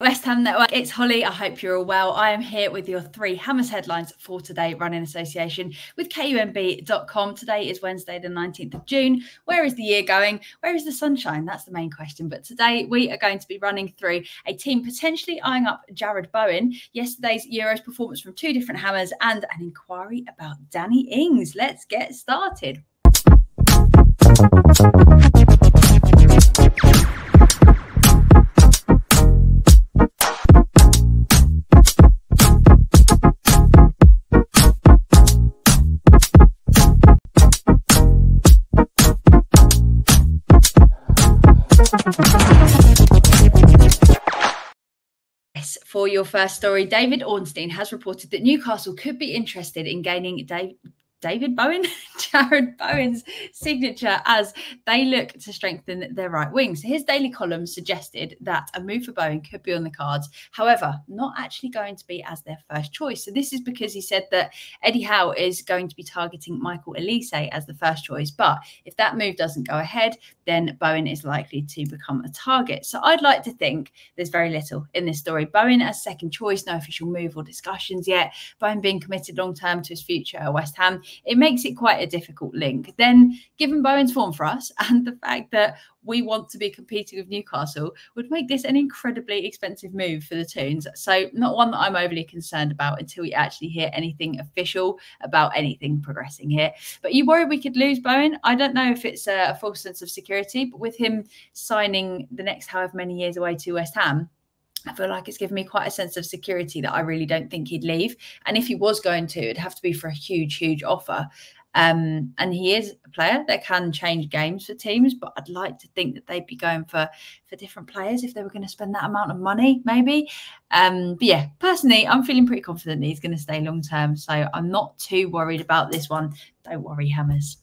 West Ham Network, it's Holly. I hope you're all well. I am here with your three Hammers headlines for today, running association with KUMB.com. Today is Wednesday, the 19th of June. Where is the year going? Where is the sunshine? That's the main question. But today we are going to be running through a team potentially eyeing up Jarrod Bowen, yesterday's Euros performance from two different Hammers, and an inquiry about Danny Ings. Let's get started. For your first story, David Ornstein has reported that Newcastle could be interested in gaining Dave, David Bowen, Jarrod Bowen's signature as they look to strengthen their right wing. So his daily column suggested that a move for Bowen could be on the cards. However, not actually going to be as their first choice. So this is because he said that Eddie Howe is going to be targeting Michael Olise as the first choice. But if that move doesn't go ahead, then Bowen is likely to become a target. So I'd like to think there's very little in this story. Bowen as second choice, no official move or discussions yet. Bowen being committed long term to his future at West Ham it makes it quite a difficult link. Then, given Bowen's form for us and the fact that we want to be competing with Newcastle, would make this an incredibly expensive move for the Toons. So, not one that I'm overly concerned about until we actually hear anything official about anything progressing here. But you worry we could lose Bowen? I don't know if it's a, false sense of security, but with him signing the next however many years away to West Ham, I feel like it's given me quite a sense of security that I really don't think he'd leave. And if he was going to, it'd have to be for a huge, huge offer. Um, and he is a player that can change games for teams, but I'd like to think that they'd be going for for different players if they were going to spend that amount of money, maybe. Um, but yeah, personally, I'm feeling pretty confident he's going to stay long term, so I'm not too worried about this one. Don't worry, Hammers.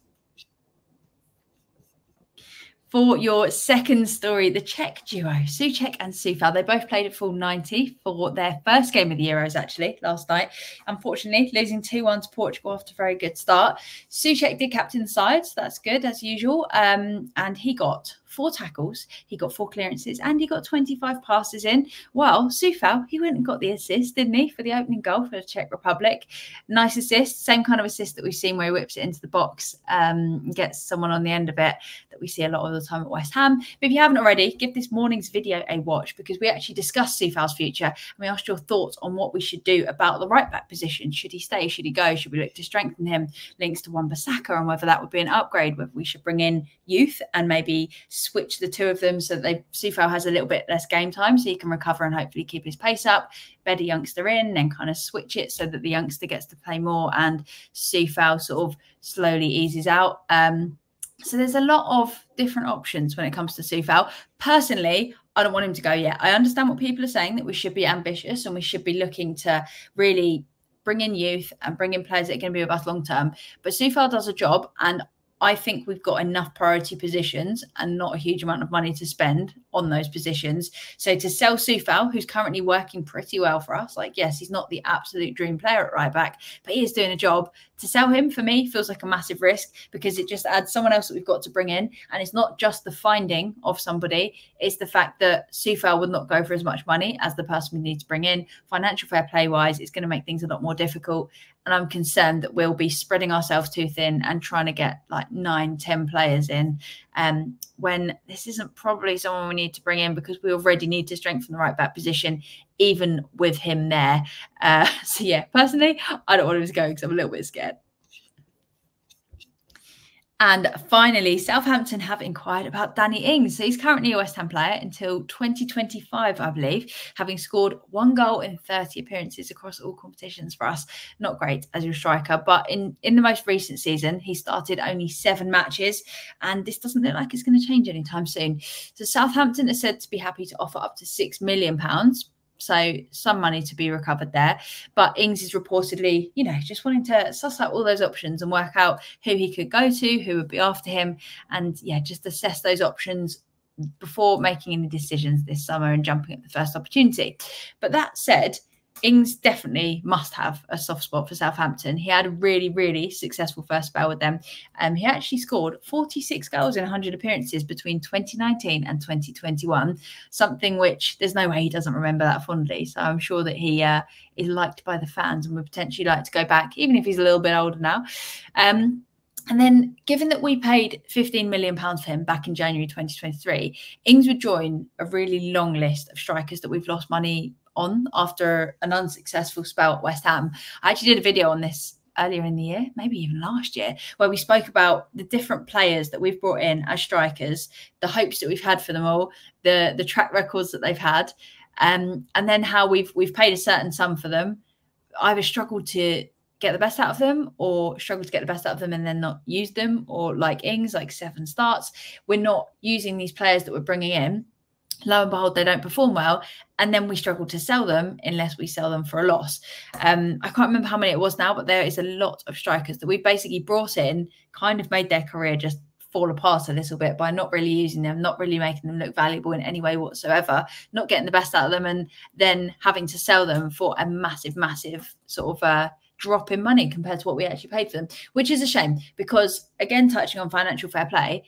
For your second story, the Czech duo, Souček and Coufal, they both played at full 90 for their first game of the Euros, actually, last night. Unfortunately, losing 2 1 to Portugal after a very good start. Souček did captain the side, so that's good as usual. Um, and he got four tackles, he got four clearances, and he got 25 passes in. Well, Coufal, he went and got the assist, didn't he, for the opening goal for the Czech Republic? Nice assist, same kind of assist that we've seen where he whips it into the box, um, gets someone on the end of it that we see a lot of the time at West Ham. But if you haven't already, give this morning's video a watch because we actually discussed Coufal's future and we asked your thoughts on what we should do about the right back position. Should he stay? Should he go? Should we look to strengthen him? Links to Wan-Bissaka and whether that would be an upgrade, whether we should bring in youth and maybe switch the two of them so that they has a little bit less game time so he can recover and hopefully keep his pace up. Better youngster in, then kind of switch it so that the youngster gets to play more and Coufal sort of slowly eases out. Um, so there's a lot of different options when it comes to Coufal. Personally, I don't want him to go yet. I understand what people are saying that we should be ambitious and we should be looking to really bring in youth and bring in players that are going to be with us long term. But Coufal does a job, and I think we've got enough priority positions and not a huge amount of money to spend on those positions. So to sell Coufal, who's currently working pretty well for us, like yes, he's not the absolute dream player at right back, but he is doing a job. To sell him for me feels like a massive risk because it just adds someone else that we've got to bring in. And it's not just the finding of somebody, it's the fact that Coufal would not go for as much money as the person we need to bring in. Financial fair play wise, it's going to make things a lot more difficult. And I'm concerned that we'll be spreading ourselves too thin and trying to get like nine, ten players in um, when this isn't probably someone we need to bring in because we already need to strengthen the right back position, even with him there. Uh, so, yeah, personally, I don't want him to go because I'm a little bit scared. And finally, Southampton have inquired about Danny Ings. So he's currently a West Ham player until 2025, I believe, having scored one goal in 30 appearances across all competitions for us. Not great as a striker, but in, in the most recent season, he started only seven matches, and this doesn't look like it's going to change anytime soon. So Southampton are said to be happy to offer up to £6 million so some money to be recovered there. But Ings is reportedly, you know, just wanting to suss out all those options and work out who he could go to, who would be after him, and yeah, just assess those options before making any decisions this summer and jumping at the first opportunity. But that said, Ings definitely must have a soft spot for Southampton. He had a really, really successful first spell with them. Um, he actually scored 46 goals in 100 appearances between 2019 and 2021, something which there's no way he doesn't remember that fondly. So I'm sure that he uh, is liked by the fans and would potentially like to go back, even if he's a little bit older now. Um, and then, given that we paid £15 million for him back in January 2023, Ings would join a really long list of strikers that we've lost money on after an unsuccessful spell at West Ham. I actually did a video on this earlier in the year, maybe even last year, where we spoke about the different players that we've brought in as strikers, the hopes that we've had for them all, the the track records that they've had, um, and then how we've we've paid a certain sum for them, either struggled to get the best out of them or struggle to get the best out of them and then not use them or like Ings like seven starts we're not using these players that we're bringing in lo and behold, they don't perform well. And then we struggle to sell them unless we sell them for a loss. Um, I can't remember how many it was now, but there is a lot of strikers that we basically brought in, kind of made their career just fall apart a little bit by not really using them, not really making them look valuable in any way whatsoever, not getting the best out of them, and then having to sell them for a massive, massive sort of uh, drop in money compared to what we actually paid for them, which is a shame because, again, touching on financial fair play,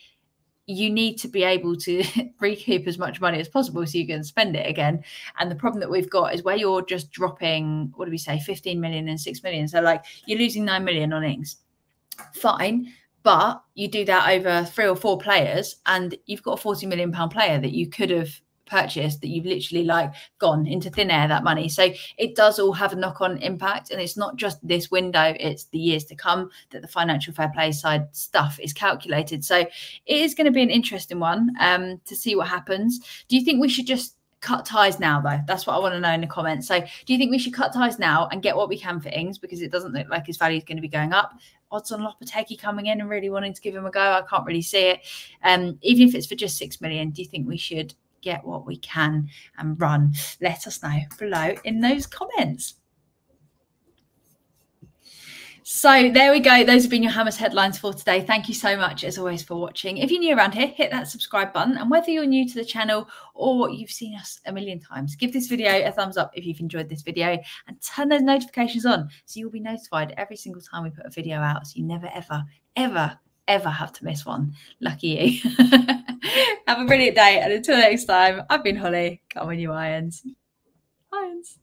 you need to be able to recoup as much money as possible so you can spend it again. And the problem that we've got is where you're just dropping, what do we say, 15 million and 6 million. So, like, you're losing 9 million on Ings. Fine. But you do that over three or four players, and you've got a 40 million pound player that you could have purchase that you've literally like gone into thin air that money. So it does all have a knock on impact. And it's not just this window, it's the years to come that the financial fair play side stuff is calculated. So it is going to be an interesting one um, to see what happens. Do you think we should just cut ties now though that's what i want to know in the comments so do you think we should cut ties now and get what we can for ings because it doesn't look like his value is going to be going up odds on Lopetegui coming in and really wanting to give him a go i can't really see it um even if it's for just six million do you think we should get what we can and run. Let us know below in those comments. So there we go. Those have been your Hammers headlines for today. Thank you so much, as always, for watching. If you're new around here, hit that subscribe button. And whether you're new to the channel or you've seen us a million times, give this video a thumbs up if you've enjoyed this video and turn those notifications on so you'll be notified every single time we put a video out. So you never, ever, ever, ever have to miss one. Lucky you. Have a brilliant day. And until next time, I've been Holly. Come on, you irons. Irons.